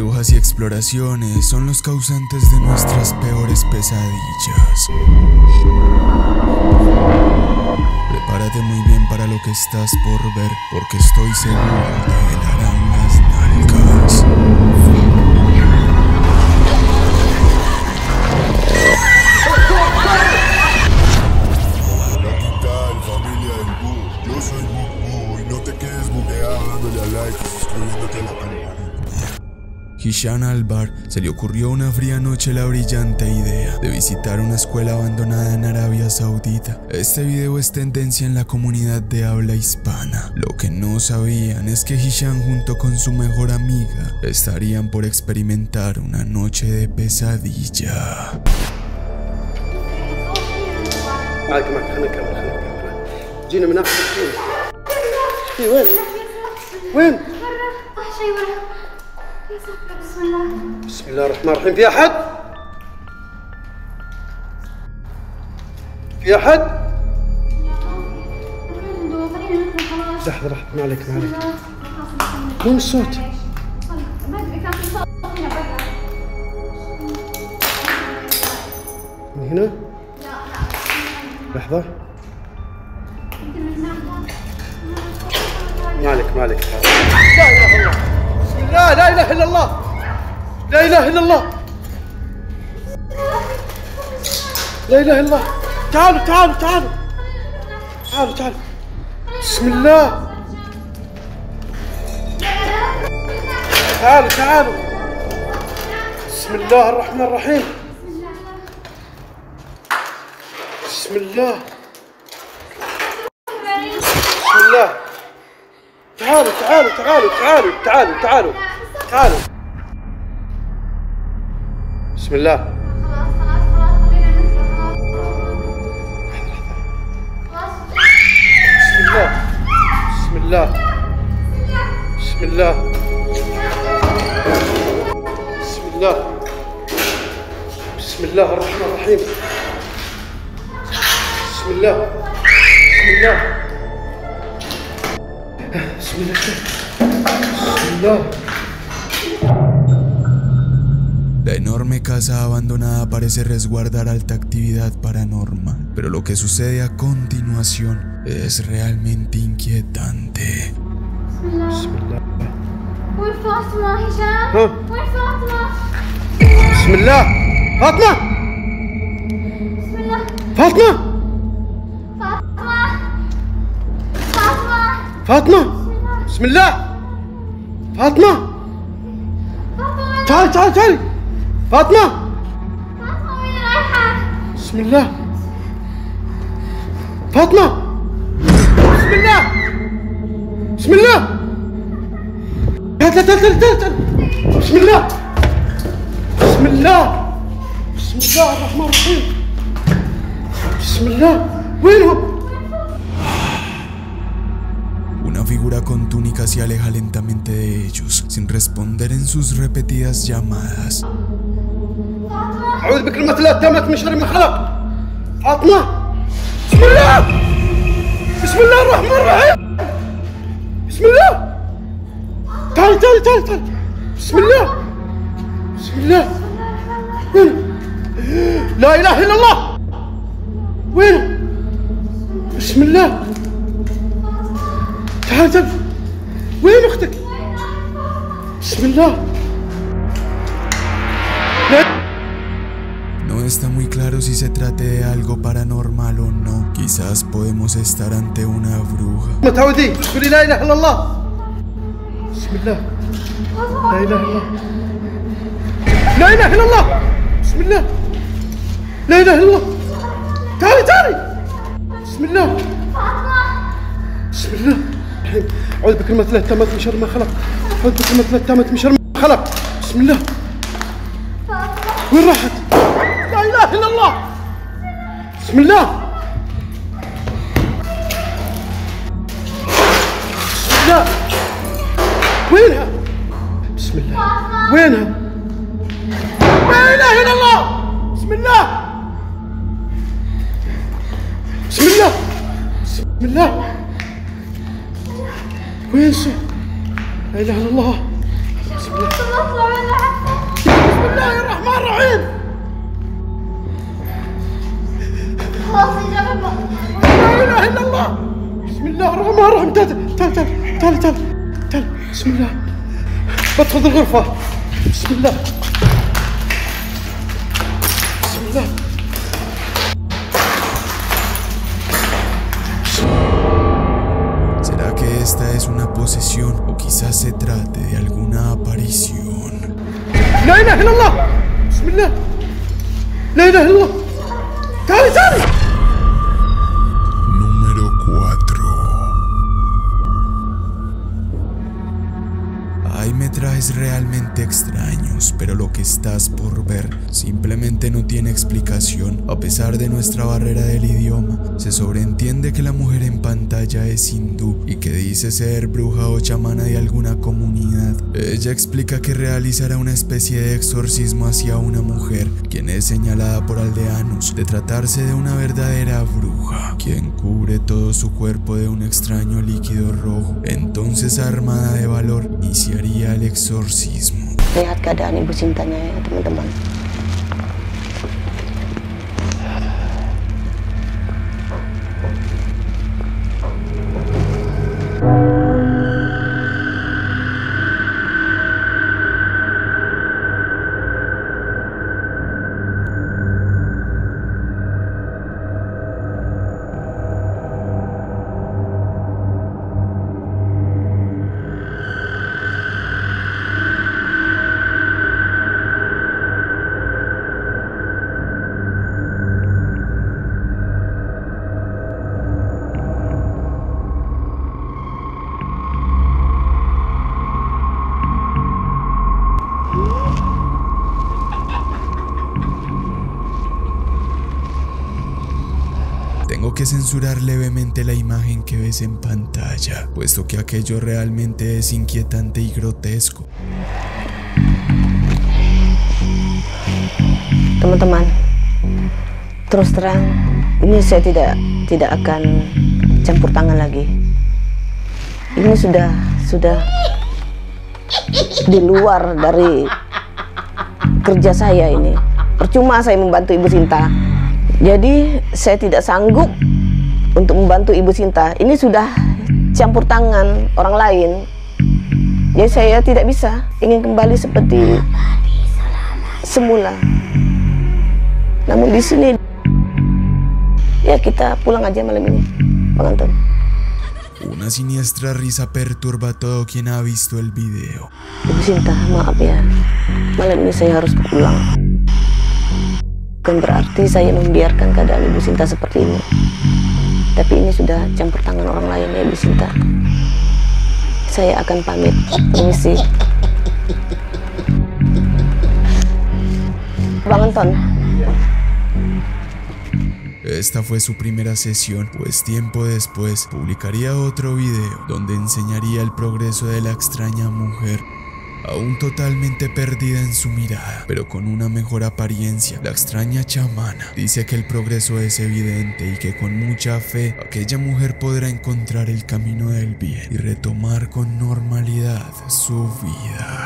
Brujas y exploraciones son los causantes de nuestras peores pesadillas. Prepárate muy bien para lo que estás por ver, porque estoy seguro te Hishan Albar se le ocurrió una fría noche la brillante idea de visitar una escuela abandonada en Arabia Saudita. Este video es tendencia en la comunidad de habla hispana. Lo que no sabían es que Hishan junto con su mejor amiga estarían por experimentar una noche de pesadilla. بسم الله الرحمن الرحيم. في أحد؟ في أحد؟ لحظة لحظة ما عليك ما عليك. وين الصوت؟ من هنا؟ لحظة. ما عليك ما عليك. لا إله إلا الله. الله لا إله إلا الله. لا إله إلا الله. لا إله إلا الله. تعالوا تعالوا تعالوا. تعالوا تعالوا. بسم الله. تعالوا تعالوا. بسم الله الرحمن الرحيم. بسم الله بسم الله تعالوا تعالوا تعالوا تعالوا تعالوا تعالوا تعالوا. بسم الله. بسم الله. بسم الله. بسم الله. بسم الله. بسم الله. الرحمن الرحيم بسم الله. بسم الله. La enorme casa abandonada parece resguardar alta actividad paranormal, pero lo que sucede a continuación es realmente inquietante. Bismillah. Fatma. Fatma. فاطمة؟ بسم الله. فاطمة؟ تعال تعال تعال. فاطمة؟ فاطمة وين رايحة؟ بسم الله. فاطمة؟ بسم الله. بسم الله. تعال تعال تعال تعال. بسم الله. بسم الله. بسم الله الرحمن الرحيم. بسم الله. وينهم؟ figura con túnica se aleja lentamente de ellos, sin responder en sus repetidas llamadas. أعوذ بكلمة الله التامة من شر ما خلق فاطمة بسم الله بسم الله الرحمن الرحيم بسم الله تعال تعال تعال تعال بسم الله بسم الله وين لا إله إلا الله وين بسم الله تعال تعال وين أختك بسم الله No está muy claro si se trate de algo paranormal o no. Quizás podemos estar ante una bruja. متعودين قولي لا اله الا الله بسم الله لا اله الا الله لا اله الا الله بسم الله لا اله الا الله تعالي تعالي بسم الله بسم الله الرحيم اعوذ بكلمة الله التامة من شر ما خلق. اعوذ بكلمة الله التامة من شر ما خلق. بسم الله. وين راحت؟ لا إله إلا الله. بسم الله. بسم الله. وينها؟ بسم الله. وينها؟ لا إله إلا الله. بسم الله. بسم الله. بسم الله. سو؟ لا إله إلا الله. اطلع من العفن بسم الله الرحمن الرحيم. خلاص لا إله إلا الله. بسم الله. الرحمن الرحيم تعال تعال تعال تعال تعال تعال بسم الله. بدخل الغرفة. بسم الله. بسم الله. es una posesión o quizás se trate de alguna aparición. ¡La ilaha illallah! ¡Bismillah! ¡La ilaha illallah! ¡Dale! Metrajes realmente extraños, pero lo que estás por ver simplemente no tiene explicación. A pesar de nuestra barrera del idioma, se sobreentiende que la mujer en pantalla es hindú y que dice ser bruja o chamana de alguna comunidad. Ella explica que realizará una especie de exorcismo hacia una mujer, quien es señalada por aldeanos de tratarse de una verdadera bruja, quien cubre todo su cuerpo de un extraño líquido rojo. Entonces, armada de valor, iniciaría el exorcismo. Lihat keadaan ibu cintanya ya teman-teman que censurar levemente la imagen que ves en pantalla, puesto que aquello realmente es inquietante y grotesco. teman-teman terus terang ini saya tidak tidak akan campur tangan lagi. Ini sudah sudah di luar dari kerja saya ini. Percuma saya membantu ibu Sinta. Jadi saya tidak sanggup untuk membantu ibu Sinta ini sudah campur tangan orang lain jadi saya tidak bisa ingin kembali seperti semula namun di sini ya kita pulang aja malam ini, Bang Anton. Una siniestra risa perturba todo quien ha visto el video. Ibu Sinta, maaf ya. Malam ini saya harus pulang. Bukan berarti saya membiarkan keadaan Ibu Sinta seperti ini. Tapi Esta fue su primera sesión, pues tiempo después publicaría otro video donde enseñaría el progreso de la extraña mujer. Aún totalmente perdida en su mirada, pero con una mejor apariencia, la extraña chamana dice que el progreso es evidente y que con mucha fe aquella mujer podrá encontrar el camino del bien y retomar con normalidad su vida.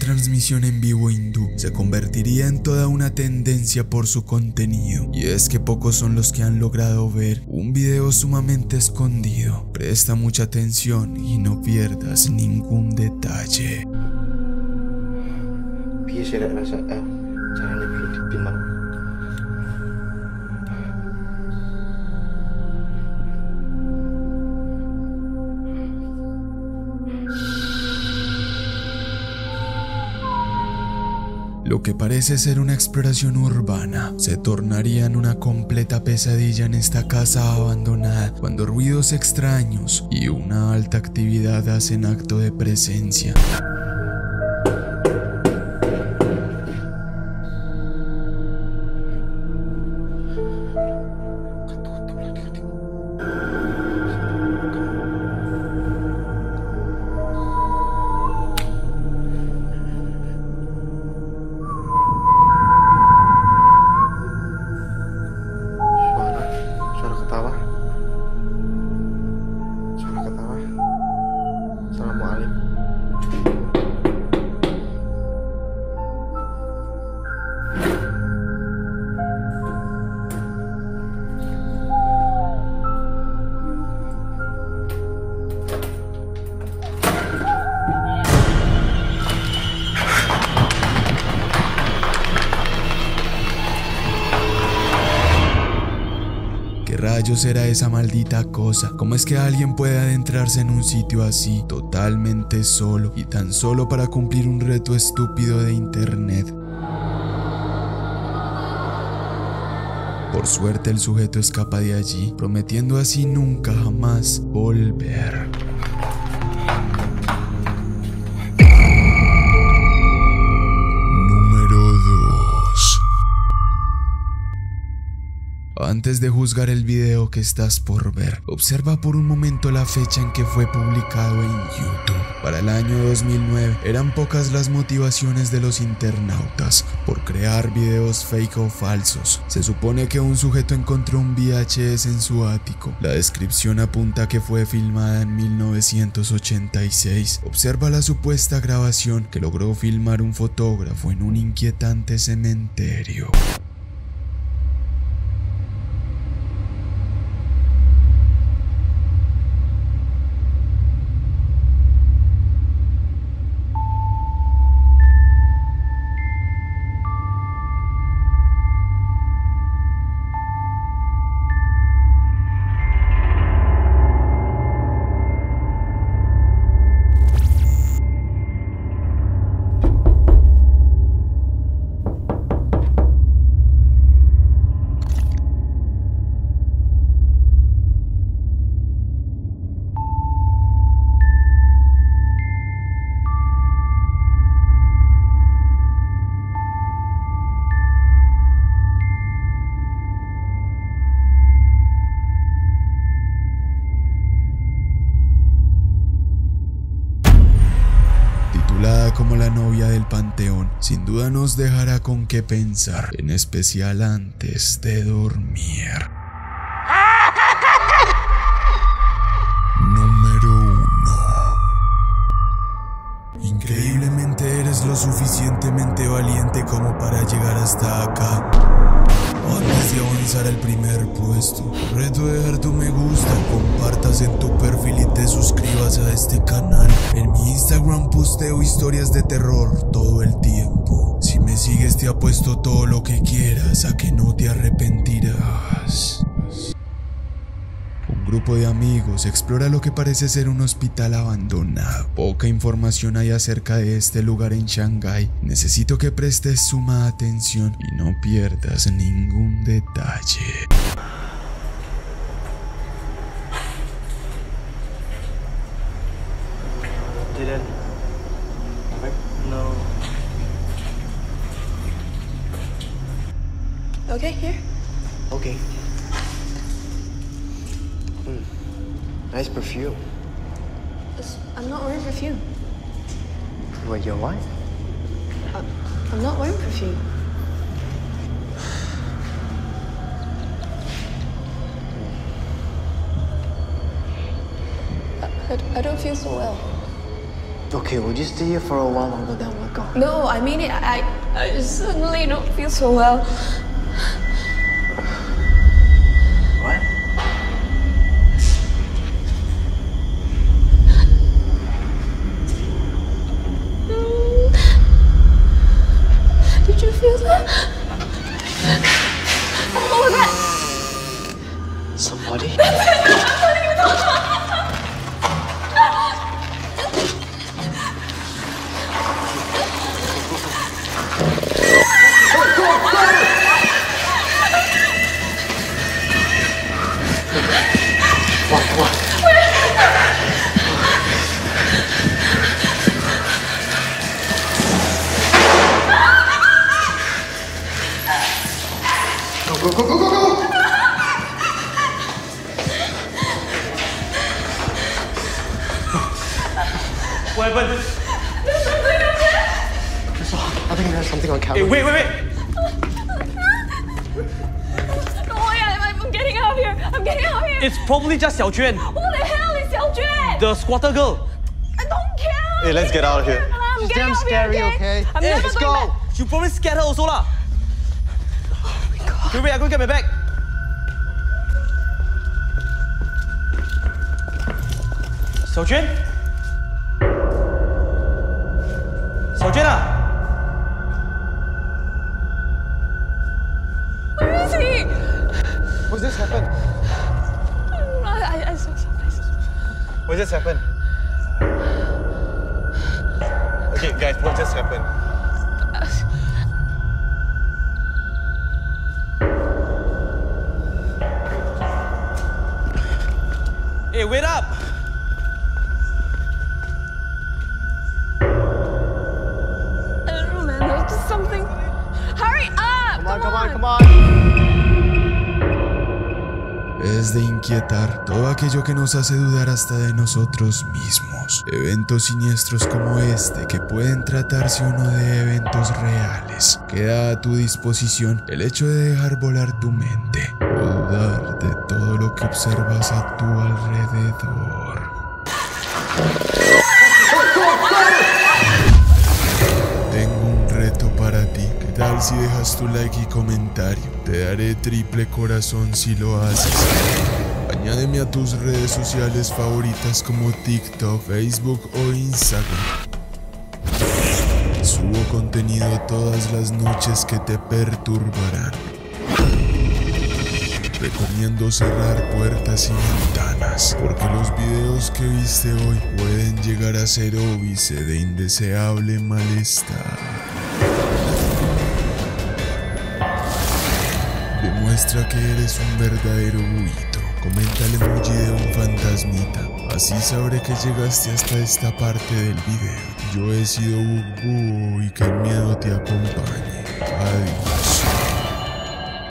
Transmisión en vivo hindú se convertiría en toda una tendencia por su contenido, y es que pocos son los que han logrado ver un video sumamente escondido. Presta mucha atención y no pierdas ningún detalle. Lo que parece ser una exploración urbana se tornaría en una completa pesadilla en esta casa abandonada cuando ruidos extraños y una alta actividad hacen acto de presencia. Rayos era esa maldita cosa? ¿Cómo es que alguien puede adentrarse en un sitio así, totalmente solo y tan solo para cumplir un reto estúpido de internet? Por suerte el sujeto escapa de allí, prometiendo así nunca jamás volver. Antes de juzgar el video que estás por ver, observa por un momento la fecha en que fue publicado en YouTube. Para el año 2009 eran pocas las motivaciones de los internautas por crear videos fake o falsos. Se supone que un sujeto encontró un VHS en su ático. La descripción apunta que fue filmada en 1986. Observa la supuesta grabación que logró filmar un fotógrafo en un inquietante cementerio. Como la novia del panteón, sin duda nos dejará con qué pensar, en especial antes de dormir. Número 1. Increíblemente eres lo suficientemente valiente como para llegar hasta acá. Antes de avanzar al primer puesto, reto dejar tu me gusta, compartas en tu perfil y te suscribas a este canal. En mi Instagram posteo historias de terror todo el tiempo. Si me sigues te apuesto todo lo que quieras a que no te arrepentirás. Un grupo de amigos explora lo que parece ser un hospital abandonado. Poca información hay acerca de este lugar en Shanghái. Necesito que prestes suma atención y no pierdas ningún detalle. No. Okay, here. Okay. Nice perfume. It's- I'm not wearing perfume. Wait, your what? I'm not wearing perfume. I, I- I don't feel so well. Okay, we'll just stay here for a while longer, then we'll go. No, I mean it. I, I suddenly don't feel so well. Xiao Juan, Who the hell is Xiao Juan? the squatter girl. I don't care! Hey, let's get out of here. I'm She's damn out here, scary, okay? I'm Hey, never let's going go. back. You probably scared her also lah. Oh my god. Wait, wait, I go get my bag. Xiao Juan? Xiao Juan ah? Where is he? What's this happen? What just happened? Okay, guys, what just happened? Hey, wait up! De inquietar todo aquello que nos hace dudar hasta de nosotros mismos. Eventos siniestros como este, que pueden tratarse uno de eventos reales, queda a tu disposición el hecho de dejar volar tu mente o dudar de todo lo que observas a tu alrededor. ¿Qué tal si dejas tu like y comentario? Te daré triple corazón si lo haces. Añádeme a tus redes sociales favoritas como TikTok, Facebook o Instagram. Subo contenido todas las noches que te perturbarán. Recomiendo cerrar puertas y ventanas, porque los videos que viste hoy pueden llegar a ser óbice de indeseable malestar. Demuestra que eres un verdadero buito. Comenta el de un fantasmita. Así sabré que llegaste hasta esta parte del video. Yo he sido Bug Búho y que el miedo te acompañe. Adiós.